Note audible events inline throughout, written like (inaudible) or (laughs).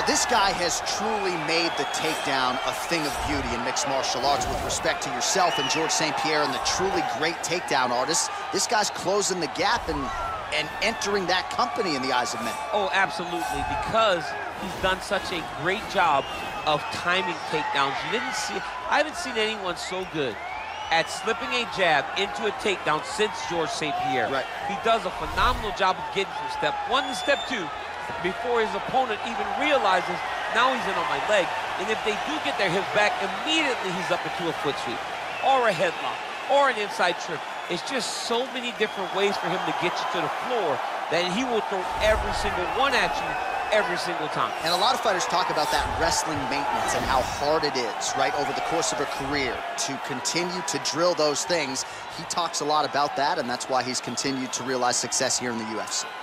Well, this guy has truly made the takedown a thing of beauty in mixed martial arts with respect to yourself and George St. Pierre and the truly great takedown artists. This guy's closing the gap and, and entering that company in the eyes of men. Oh, absolutely, because he's done such a great job of timing takedowns. You didn't see, I haven't seen anyone so good at slipping a jab into a takedown since George St. Pierre. Right. He does a phenomenal job of getting from step one to step two before his opponent even realizes now he's in on my leg. And if they do get their hips back, immediately he's up into a foot sweep or a headlock or an inside trip. It's just so many different ways for him to get you to the floor that he will throw every single one at you every single time. And a lot of fighters talk about that wrestling maintenance and how hard it is, right, over the course of a career to continue to drill those things. He talks a lot about that, and that's why he's continued to realize success here in the UFC.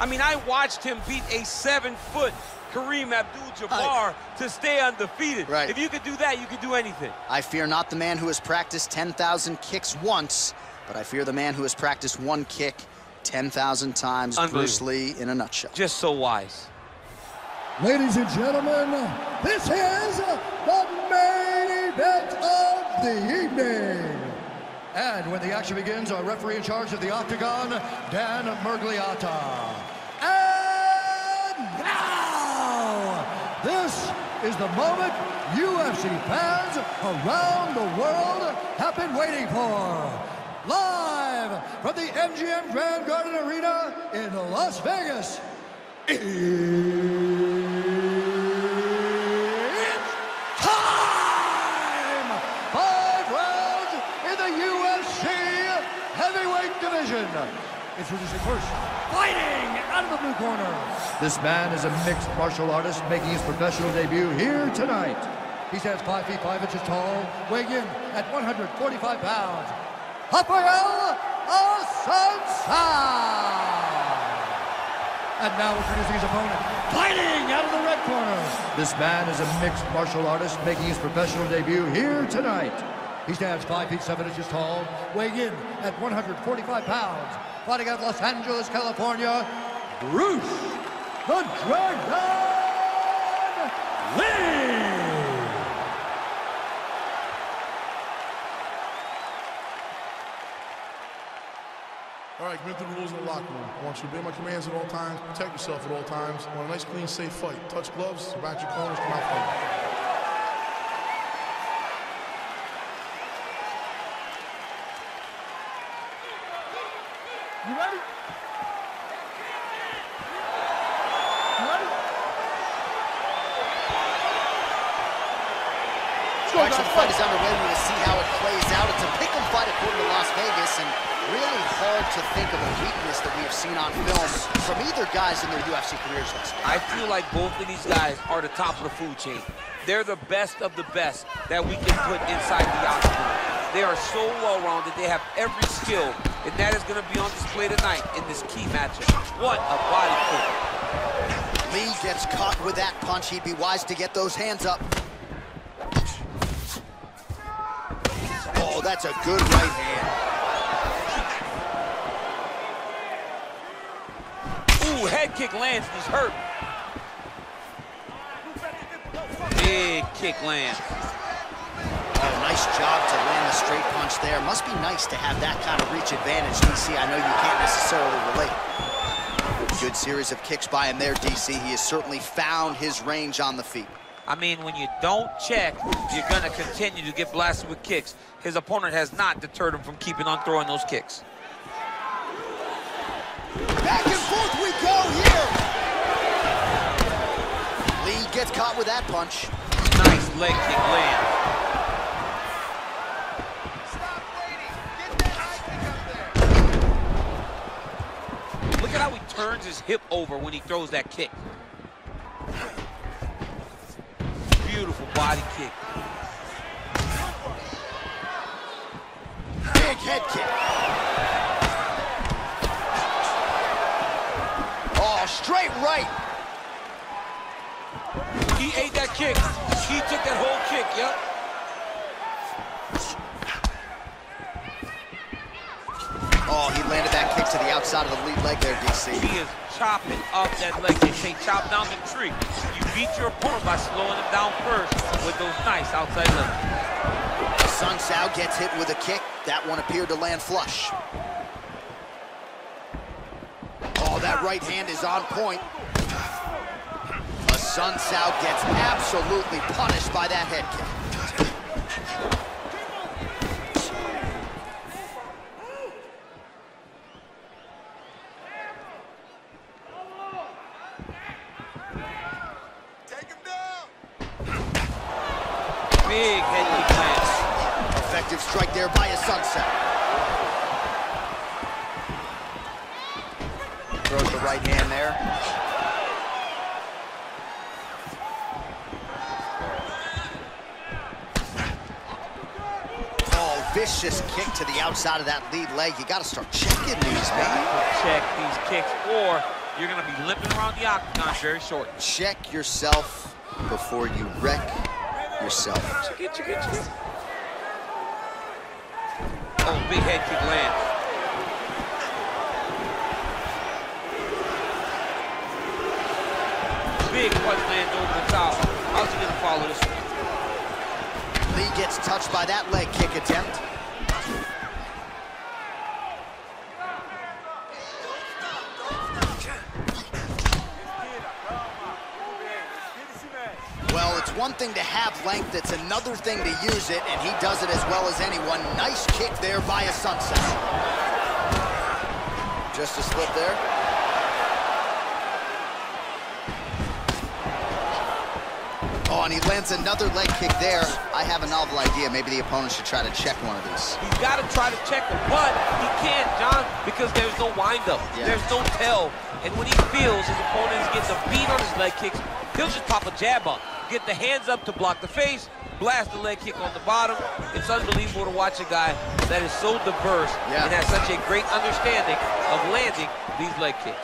I mean, I watched him beat a seven-foot Kareem Abdul-Jabbar to stay undefeated. Right. If you could do that, you could do anything. I fear not the man who has practiced 10,000 kicks once, but I fear the man who has practiced one kick 10,000 times. Bruce Lee in a nutshell. Just so wise. Ladies and gentlemen, this is the main event of the evening. And when the action begins, our referee in charge of the Octagon, Dan Miragliotta. And now, this is the moment UFC fans around the world have been waiting for. Live from the MGM Grand Garden Arena in Las Vegas. It's time! Five rounds in the UFC heavyweight division. Introducing first, fighting out of the blue corner. This man is a mixed martial artist making his professional debut here tonight. He stands 5 feet 5 inches tall, weighing in at 145 pounds. Rafael Assunção! And now introducing his opponent, fighting out of the red corner. This man is a mixed martial artist making his professional debut here tonight. He stands 5 feet 7 inches tall, weighing in at 145 pounds. Fighting out of Los Angeles, California, Bruce the Dragon Lee! All right, commit to the rules in the locker room. I want you to obey my commands at all times, protect yourself at all times. Want a nice, clean, safe fight. Touch gloves, surround your corners, come out fighting. You ready? You ready? Action fight is underway. We will see how it plays out. It's a pick'em fight according to Las Vegas, and really hard to think of a weakness that we have seen on film from either guys in their UFC careers. I feel like both of these guys are the top of the food chain. They're the best of the best that we can put inside the octagon. They are so well-rounded. They have every skill, and that is going to be on display tonight in this key matchup. What a body kick. Lee gets caught with that punch. He'd be wise to get those hands up. Oh, that's a good right hand. Ooh, head kick lands, and he's hurt. Big kick lands. Oh, nice job to land a straight punch there. Must be nice to have that kind of reach advantage, DC. I know you can't necessarily relate. Good series of kicks by him there, DC. He has certainly found his range on the feet. I mean, when you don't check, you're going to continue to get blasted with kicks. His opponent has not deterred him from keeping on throwing those kicks. Back and forth we go here. Lee gets caught with that punch. Nice leg kick land. Look at how he turns his hip over when he throws that kick. Body kick. Big head kick. Oh, straight right. He ate that kick. He took that whole kick, yep. Oh, he landed that kick to the outside of the lead leg there, DC. He is chopping up that leg. They say chop down the tree. Beat your opponent by slowing him down first with those nice outside legs. Assunção gets hit with a kick. That one appeared to land flush. Oh, that right hand is on point. Assunção gets absolutely punished by that head kick. Big head kick lands. Effective strike there by Assunção. Throws the right hand there. Oh, vicious kick to the outside of that lead leg. You got to start checking these, man. Check these kicks, or you're gonna be limping around the octagon very short. Check yourself before you wreck yourself. Check it, check it, check it. Oh, big head kick lands. Big punch lands over the top. How's he gonna follow this one? Lee gets touched by that leg kick attempt. Well, it's one thing to have length, it's another thing to use it, and he does it as well as anyone. Nice kick there by Assunção. Just a slip there. Oh, and he lands another leg kick there. I have a novel idea. Maybe the opponent should try to check one of these. He's got to try to check him, but he can't, John, because there's no windup. Yeah. There's no tell. And when he feels his opponent is getting a beat on his leg kicks, he'll just pop a jab up. Get the hands up to block the face, blast the leg kick on the bottom. It's unbelievable to watch a guy that is so diverse Yeah. and has such a great understanding of landing these leg kicks.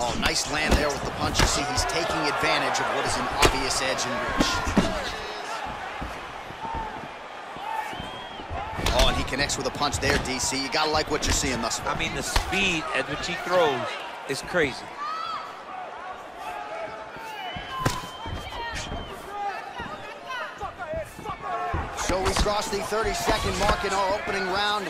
Oh, nice land there with the punch. You see, he's taking advantage of what is an obvious edge and reach. Oh, and he connects with a punch there, DC. You gotta like what you're seeing thus far. I mean, the speed at which he throws is crazy. So we crossed the 30-second mark in our opening round.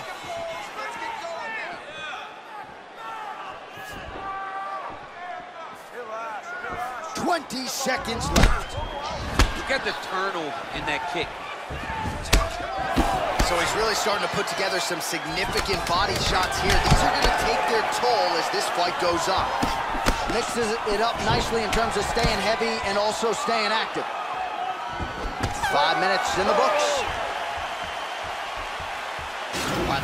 Twenty seconds left. Look at the turnover in that kick. So he's really starting to put together some significant body shots here. These are going to take their toll as this fight goes on. Mixes it up nicely in terms of staying heavy and also staying active. Five minutes in the books.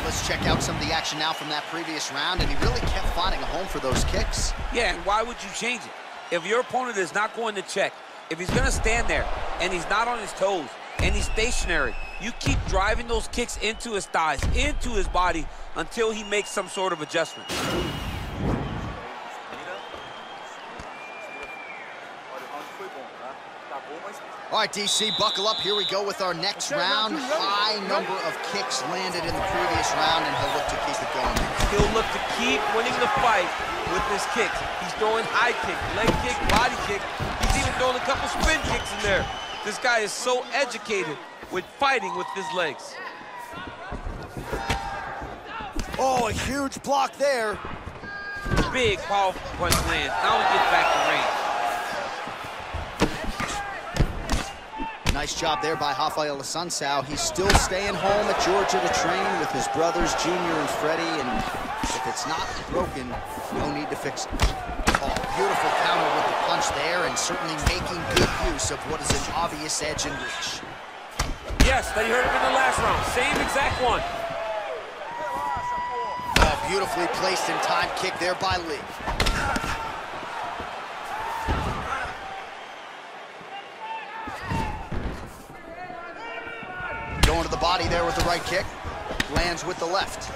Let's check out some of the action now from that previous round, and he really kept finding a home for those kicks. Yeah, and why would you change it? If your opponent is not going to check, if he's going to stand there and he's not on his toes and he's stationary, you keep driving those kicks into his thighs, into his body until he makes some sort of adjustment. All right, DC, buckle up. Here we go with our next round. High number of kicks landed in the previous round, and he'll look to keep it going. He'll look to keep winning the fight with his kicks. He's throwing high kick, leg kick, body kick. He's even throwing a couple spin kicks in there. This guy is so educated with fighting with his legs. Oh, a huge block there. Big, powerful punch lands. Now he gets back to range. Nice job there by Rafael Assunção. He's still staying home at Georgia to train with his brothers, Junior and Freddie, and if it's not broken, no need to fix it. Oh, beautiful counter with the punch there, and certainly making good use of what is an obvious edge and reach. Yes, that you heard him in the last round. Same exact one. Oh, beautifully placed in time kick there by Lee. the body there with the right kick. Lands with the left.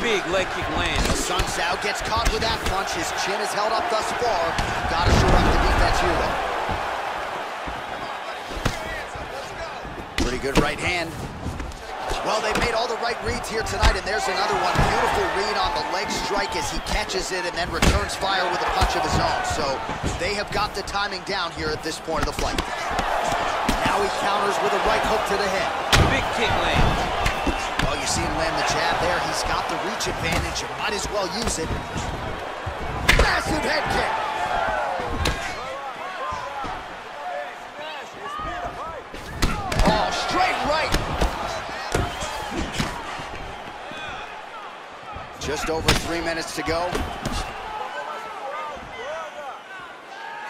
Big leg kick lands. Assunção gets caught with that punch. His chin is held up thus far. Gotta shore up the defense here, though. Pretty good right hand. Well, they've made all the right reads here tonight, and there's another one. Beautiful read on the leg strike as he catches it and then returns fire with a punch of his own. So they have got the timing down here at this point of the fight. Now he counters with a right hook to the head. Big kick lands. Well, you see him land the jab there. He's got the reach advantage. You might as well use it. Massive head kick. Just over three minutes to go. All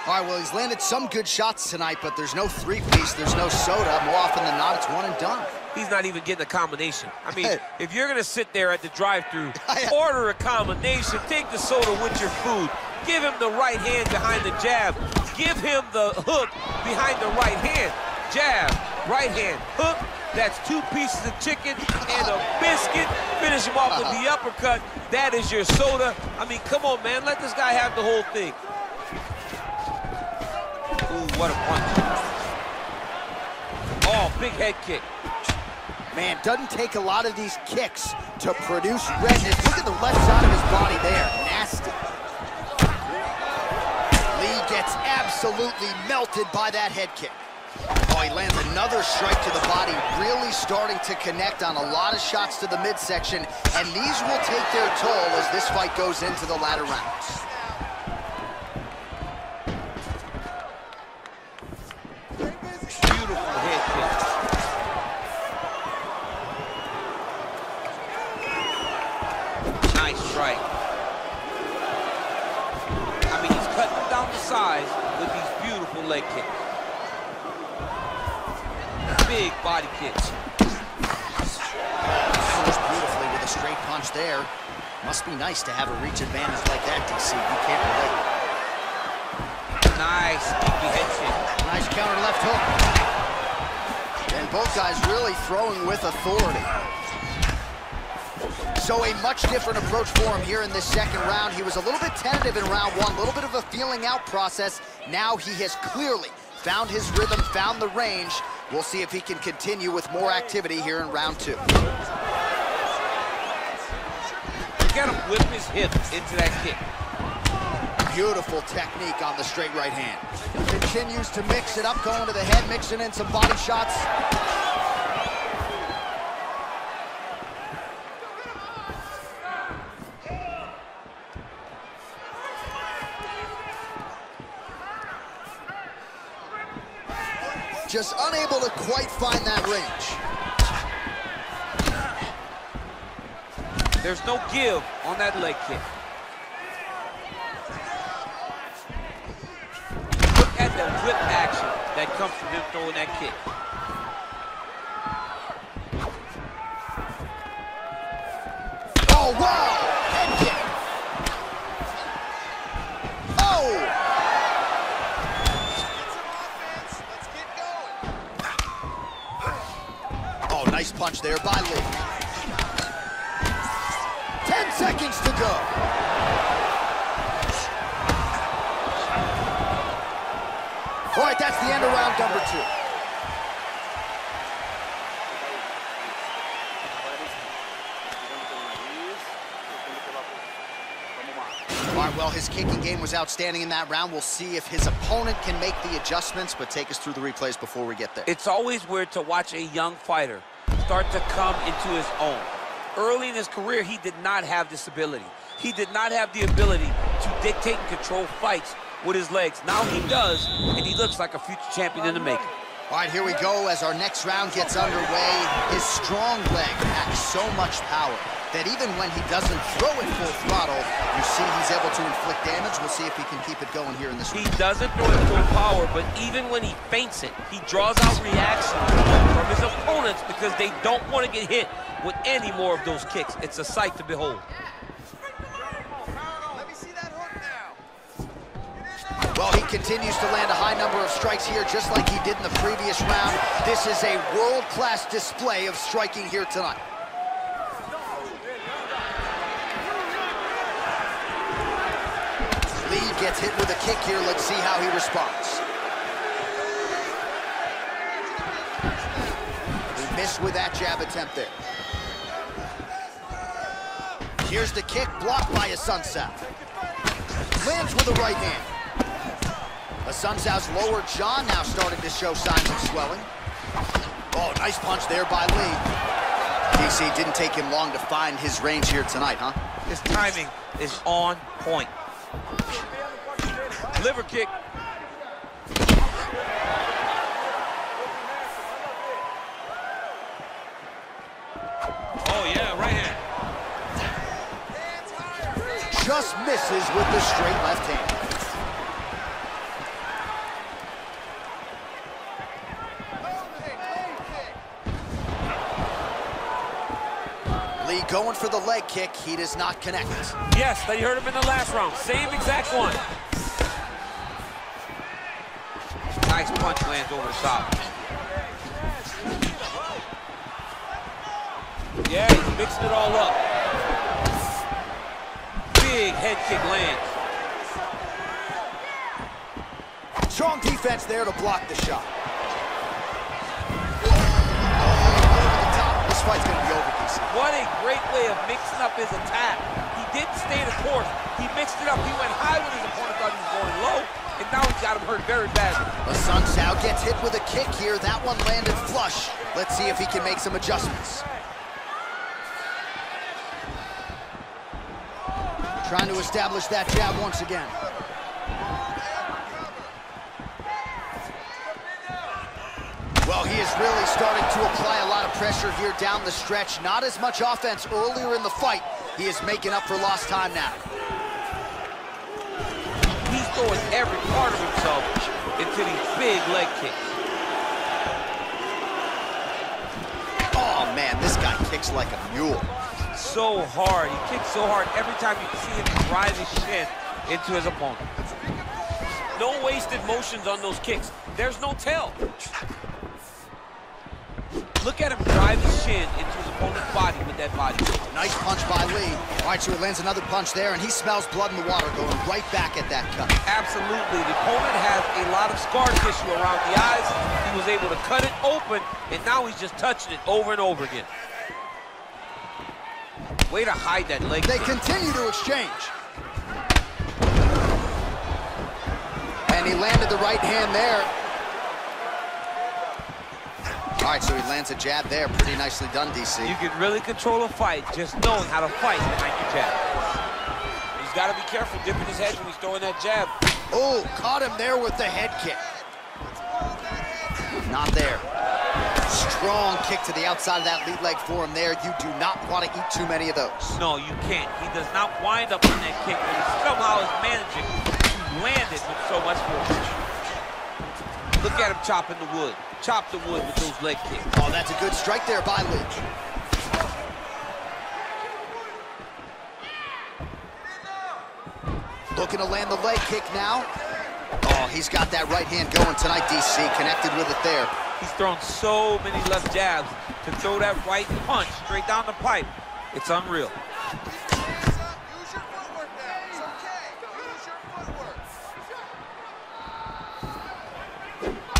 right, well, he's landed some good shots tonight, but there's no three-piece, there's no soda. More often than not, it's one and done. He's not even getting a combination. I mean, (laughs) if you're gonna sit there at the drive-through, (laughs) order a combination, take the soda with your food, give him the right hand behind the jab, give him the hook behind the right hand. Jab, right hand, hook, that's two pieces of chicken and a biscuit. Finish him off with the uh-huh. uppercut. That is your soda. I mean, come on, man. Let this guy have the whole thing. Ooh, what a punch. Oh, big head kick. Man, doesn't take a lot of these kicks to produce redness. Look at the left side of his body there. Nasty. Lee gets absolutely melted by that head kick. Oh, he lands another strike to the body, starting to connect on a lot of shots to the midsection, and these will take their toll as this fight goes into the latter rounds. Nice to have a reach advantage like that, DC. You can't relate. Nice sneaky head kick. Nice counter left hook. And both guys really throwing with authority. So a much different approach for him here in this second round. He was a little bit tentative in round one, a little bit of a feeling out process. Now he has clearly found his rhythm, found the range. We'll see if he can continue with more activity here in round two. You gotta whip his hip into that kick. Beautiful technique on the straight right hand. He Continues to mix it up, going to the head, mixing in some body shots. Just unable to quite find that range. There's no give on that leg kick. Look at the whip action that comes from him throwing that kick. Oh, wow! Head kick. Oh! Oh, nice punch there by Lee. Ten seconds to go. All right, that's the end of round number two. All right, well, his kicking game was outstanding in that round. We'll see if his opponent can make the adjustments, but take us through the replays before we get there. It's always weird to watch a young fighter start to come into his own. Early in his career, he did not have this ability. He did not have the ability to dictate and control fights with his legs. Now he does, and he looks like a future champion in the making. All right, here we go as our next round gets underway. His strong leg packs so much power that even when he doesn't throw it full throttle, you see he's able to inflict damage. We'll see if he can keep it going here in this He round. doesn't throw it full power, but even when he feints it, he draws out reactions from his opponents because they don't want to get hit with any more of those kicks. It's a sight to behold. Well, he continues to land a high number of strikes here, just like he did in the previous round. This is a world-class display of striking here tonight. Lee gets hit with a kick here. Let's see how he responds. He missed with that jab attempt there. Here's the kick, blocked by Assunção. Lands with the right hand. Assunção's lower jaw now starting to show signs of swelling. Oh, nice punch there by Lee. DC didn't take him long to find his range here tonight, huh? His timing is on point. Liver kick. Oh, yeah, right hand. Just misses with the straight left hand. Lee going for the leg kick. He does not connect. Yes, that you heard him in the last round. Same exact one. Nice punch lands over the top. Yeah, he's mixing it all up. Big head kick lands. Strong defense there to block the shot. This fight's gonna be over, DC. What a great way of mixing up his attack. He didn't stay the course. He mixed it up. He went high when his opponent thought he was going low, and now he's got him hurt very badly. Assunção gets hit with a kick here. That one landed flush. Let's see if he can make some adjustments. Trying to establish that jab once again. Well, he is really starting to apply a lot of pressure here down the stretch. Not as much offense earlier in the fight. He is making up for lost time now. He's throwing every part of himself into these big leg kicks. Oh, man, this guy kicks like a mule. So hard. He kicks so hard every time you see him drive his shin into his opponent. No wasted motions on those kicks. There's no tell. Look at him drive his shin into his opponent's body with that body. Nice punch by Lee. All right, so he lands another punch there, and he smells blood in the water going right back at that cut. Absolutely. The opponent has a lot of scar tissue around the eyes. He was able to cut it open, and now he's just touching it over and over again. Way to hide that leg They kick. continue to exchange. And he landed the right hand there. All right, so he lands a jab there. Pretty nicely done, DC. You can really control a fight just knowing how to fight behind your jab. He's got to be careful dipping his head when he's throwing that jab. Oh, caught him there with the head kick. Not there. Strong kick to the outside of that lead leg for him there. You do not want to eat too many of those. No, you can't. He does not wind up on that kick, but he somehow is managing to land it with so much force. Look at him chopping the wood. Chop the wood with those leg kicks. Oh, that's a good strike there by Lynch. Looking to land the leg kick now. Oh, he's got that right hand going tonight, DC. Connected with it there. He's thrown so many left jabs to throw that right punch straight down the pipe. It's unreal.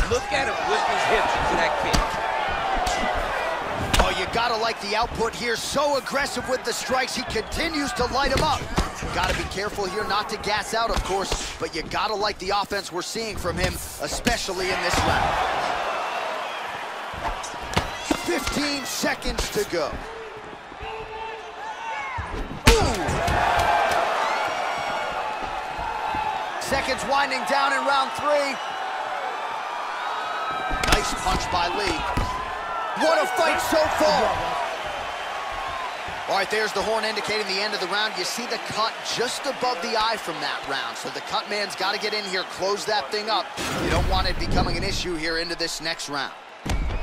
Look at him whip his hips into that kick. Oh, you gotta like the output here. So aggressive with the strikes. He continues to light him up. Gotta be careful here not to gas out, of course, but you gotta like the offense we're seeing from him, especially in this round. 15 seconds to go. Seconds winding down in round three. Nice punch by Lee. What a fight so far. All right, there's the horn indicating the end of the round. You see the cut just above the eye from that round. So the cut man's got to get in here, close that thing up. You don't want it becoming an issue here into this next round.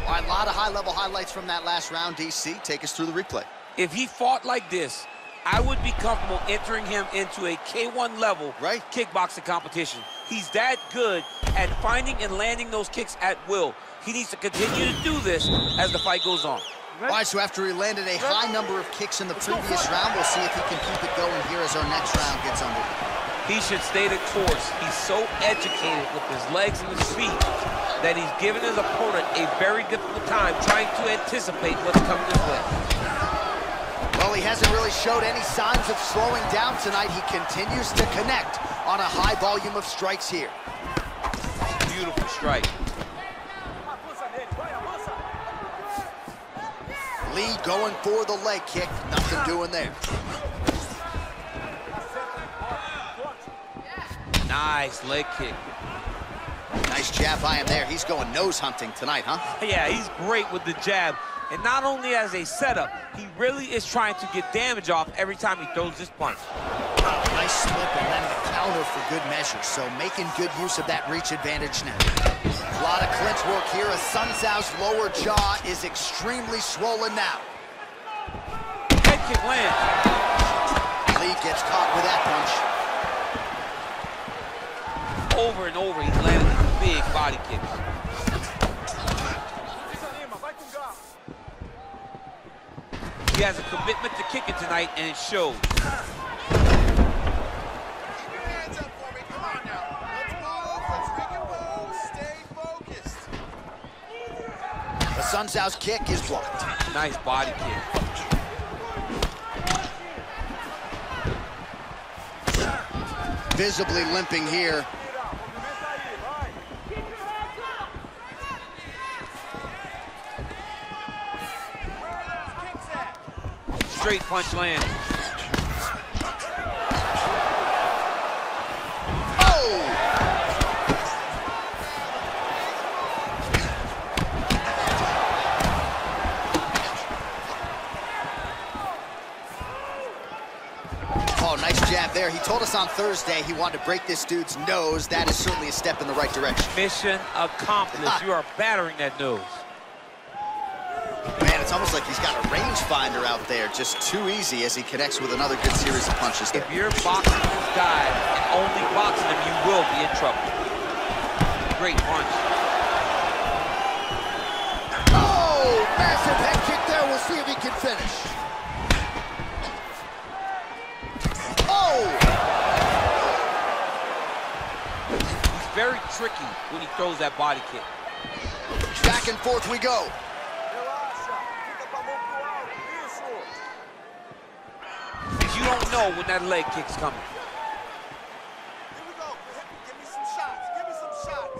All right, a lot of high-level highlights from that last round, DC. Take us through the replay. If he fought like this, I would be comfortable entering him into a K1 level Right. kickboxing competition. He's that good at finding and landing those kicks at will. He needs to continue to do this as the fight goes on. All right, so after he landed a high number of kicks in the previous round, we'll see if he can keep it going here as our next round gets underway. He should stay the course. He's so educated with his legs and his feet that he's given his opponent a very difficult time trying to anticipate what's coming his way. Well, he hasn't really showed any signs of slowing down tonight. He continues to connect on a high volume of strikes here. Beautiful strike. Lee going for the leg kick. Nothing doing there. Nice leg kick. Nice jab by him there. He's going nose hunting tonight, huh? Yeah, he's great with the jab. And not only as a setup, he really is trying to get damage off every time he throws this punch. Nice slip and then the counter for good measure. So making good use of that reach advantage now. A lot of clinch work here as Assunção's lower jaw is extremely swollen now. Head kick lands. Lee gets caught with that punch. Over and over, he's landing big body kicks. He has a commitment to kicking tonight, and it shows. Keep your hands up for me. Come on now. Let's move. Let's recompose. Stay focused. The Assunção's kick is blocked. Nice body kick. Visibly limping here. Straight punch lands. Oh! Oh, nice jab there. He told us on Thursday he wanted to break this dude's nose. That is certainly a step in the right direction. Mission accomplished. (laughs) You are battering that nose. Almost like he's got a rangefinder out there. Just too easy as he connects with another good series of punches. If you're boxing this guy and only boxing him, you will be in trouble. Great punch. Oh, massive head kick there. We'll see if he can finish. Oh! He's very tricky when he throws that body kick. Back and forth we go. Because you don't know when that leg kick's coming. Here we go. Give me some shots. Give me some shots.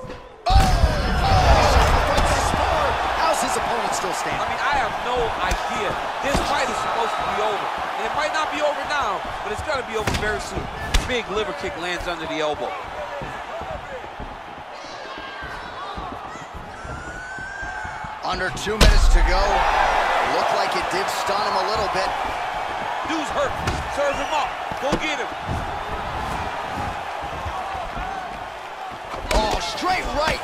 How's his opponent still I mean, I have no idea. This fight is supposed to be over. And it might not be over now, but it's going to be over very soon. Big liver kick lands under the elbow. Under two minutes to go. Looked like it did stun him a little bit. Dude's hurt. Serve him up. Go get him. Oh, straight right.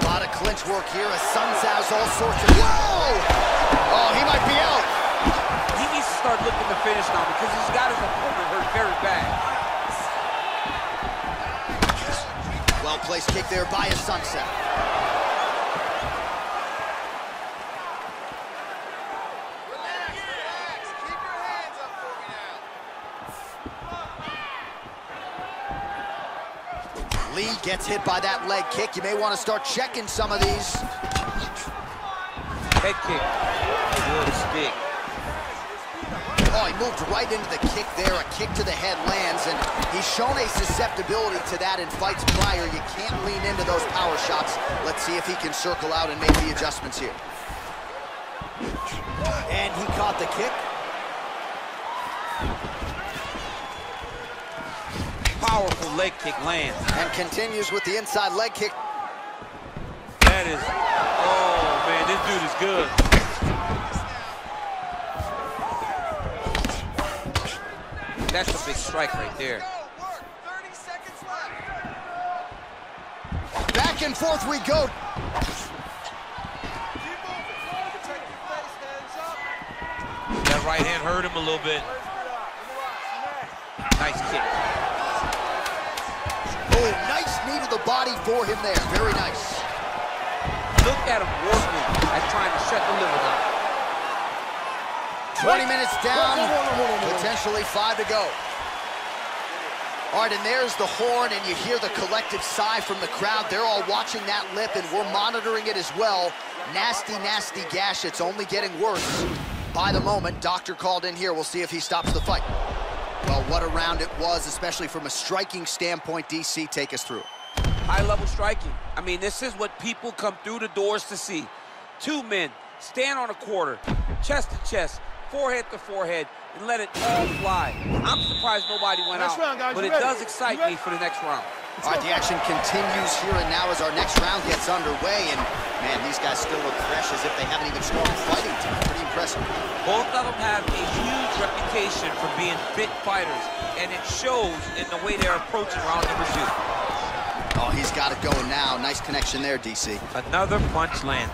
A lot of clinch work here as Assunção's all sorts of... Whoa! Oh, he might be out. He needs to start looking to finish now because he's got his opponent hurt very bad. Well-placed kick there by Assunção. Relax, relax. Keep your hands up for me now. Lee gets hit by that leg kick. You may want to start checking some of these. Head kick. Good stick. Oh, he moved right into the kick there. A kick to the head lands, and he's shown a susceptibility to that in fights prior. You can't lean into those power shots. Let's see if he can circle out and make the adjustments here. And he caught the kick. Powerful leg kick lands. and continues with the inside leg kick. That is, oh man, this dude is good. That's a big strike right there. Go. Work. 30 seconds left. Back and forth we go. Keep moving. Protect your face. Hands up. That right hand hurt him a little bit. Nice kick. The body for him there. Very nice. Look at him working at trying to shut the liver down. 20 minutes down, potentially five to go. All right, and there's the horn, and you hear the collective sigh from the crowd. They're all watching that lip, and we're monitoring it as well. Nasty, nasty gash. It's only getting worse by the moment. Doctor called in here. We'll see if he stops the fight. Well, what a round it was, especially from a striking standpoint. DC, take us through. High-level striking. I mean, this is what people come through the doors to see. Two men stand on a quarter, chest to chest, forehead to forehead, and let it all fly. I'm surprised nobody went Next out, round, guys. but You it ready? does excite me for the next round. All right, the action continues here and now as our next round gets underway. And, man, these guys still look fresh as if they haven't even started fighting tonight. Pretty impressive. Both of them have a huge reputation for being fit fighters, and it shows in the way they're approaching round number two. Oh, he's got it going now. Nice connection there, DC. Another punch land.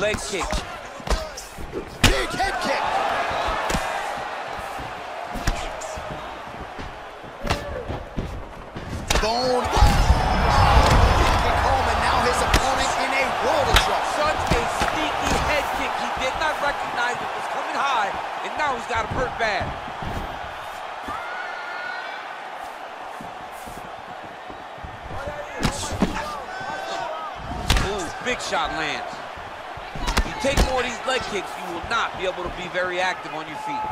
Leg kick. Big head kick. Bone. Home, now his opponent in a world of trouble. Such a sneaky head kick. He did not recognize it was coming high, and now he's got him hurt bad. Ooh, big shot lands. If You take more of these leg kicks, you will not be able to be very active on your feet.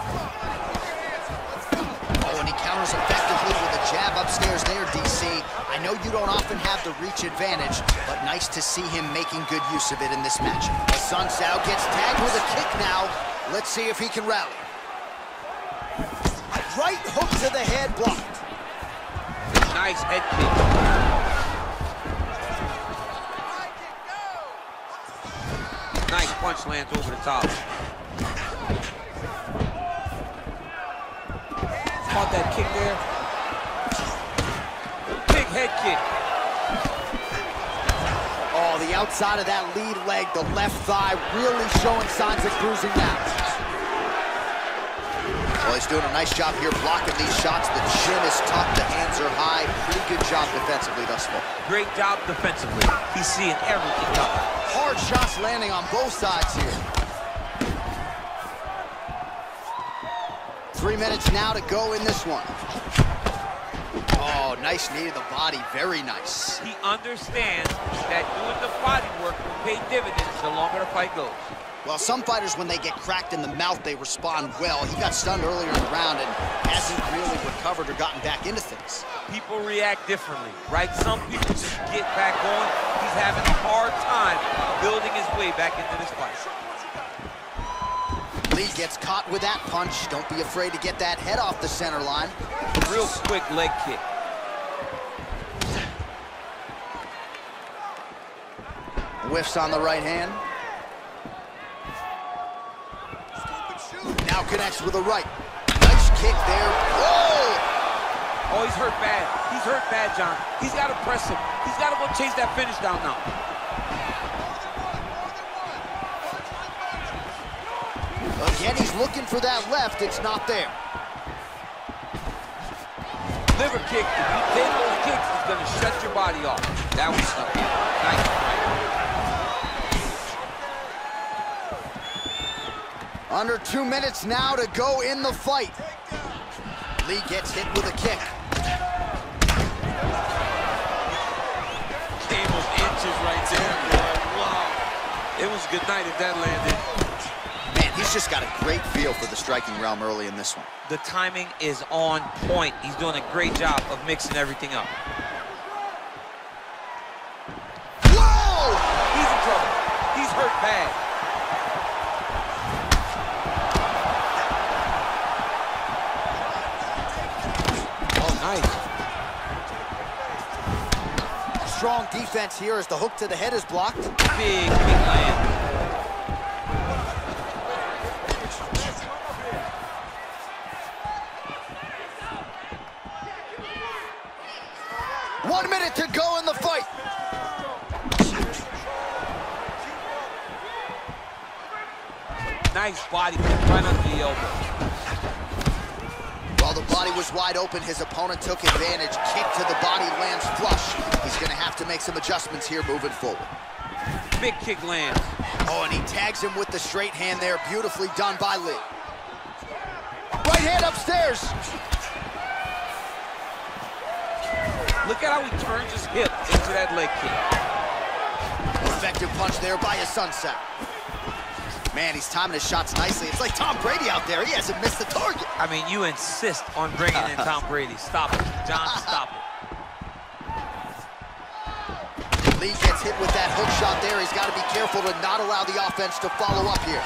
Oh, and he counters effectively with a jab upstairs there, DC. I know you don't often have the reach advantage, but nice to see him making good use of it in this matchup. Assunção gets tagged with a kick now. Let's see if he can rally. Right hook to the head blocked. Nice head kick. Nice punch lands over the top. Caught that kick there. Big head kick. Oh, the outside of that lead leg, the left thigh, really showing signs of bruising now. Well, he's doing a nice job here blocking these shots. The chin is tucked, the hands are high. Pretty good job defensively thus far. Great job defensively. He's seeing everything coming. Hard shots landing on both sides here. Three minutes now to go in this one. Oh, nice knee to the body. Very nice. He understands that doing the body work will pay dividends the longer the fight goes. Well, some fighters, when they get cracked in the mouth, they respond well. He got stunned earlier in the round and recovered or gotten back into things. People react differently, right? Some people just get back on. He's having a hard time building his way back into this fight. Lee gets caught with that punch. Don't be afraid to get that head off the center line. Real quick leg kick. Whiffs on the right hand. Now connects with the right. Nice kick there. Whoa! Oh, he's hurt bad. He's hurt bad, John. He's got to press him. He's got to go chase that finish down now. Again, he's looking for that left. It's not there. Liver kick. If you take those kicks, it's going to shut your body off. That was stuck. Nice. Under two minutes now to go in the fight. Lee gets hit with a kick. Game of inches right there. Wow. It was a good night if that landed. Man, he's just got a great feel for the striking realm early in this one. The timing is on point. He's doing a great job of mixing everything up. Whoa! He's in trouble. He's hurt bad. Oh, nice. Strong defense here as the hook to the head is blocked. Big, big land. One minute to go in the fight. Nice body right under the elbow. Oh, the body was wide open. His opponent took advantage. Kick to the body lands flush. He's going to have to make some adjustments here moving forward. Big kick lands. Oh, and he tags him with the straight hand there. Beautifully done by Lee. Right hand upstairs. Look at how he turns his hip into that leg kick. Effective punch there by Assunção. Man, he's timing his shots nicely. It's like Tom Brady out there. He hasn't missed the target. I mean, you insist on bringing in Tom Brady. Stop it. John, stop it. (laughs) Lee gets hit with that hook shot there. He's got to be careful to not allow the offense to follow up here.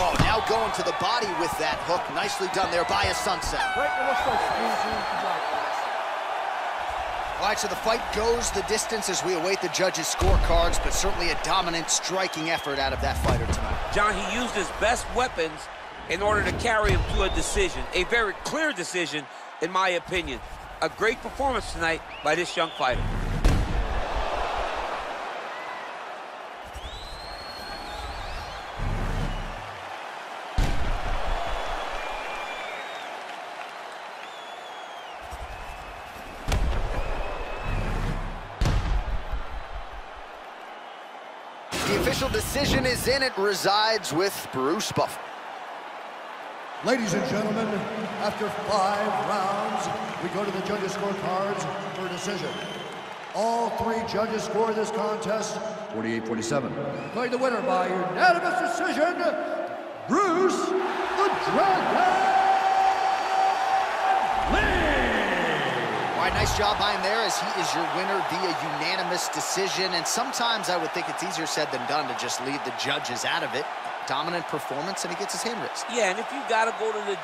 Oh, now going to the body with that hook. Nicely done there by Assunção. All right, so the fight goes the distance as we await the judges' scorecards, but certainly a dominant striking effort out of that fighter tonight. John, he used his best weapons in order to carry him to a decision. A very clear decision, in my opinion. A great performance tonight by this young fighter. Is in. It resides with Bruce Buffer. Ladies and gentlemen, after five rounds, we go to the judges' scorecards for a decision. All three judges score this contest 48-47. Declaring the winner by unanimous decision, Bruce the Dragon right, nice job by him there as he is your winner via unanimous decision. And sometimes I would think it's easier said than done to just leave the judges out of it. Dominant performance, and he gets his hand raised. Yeah, and if you got to go to the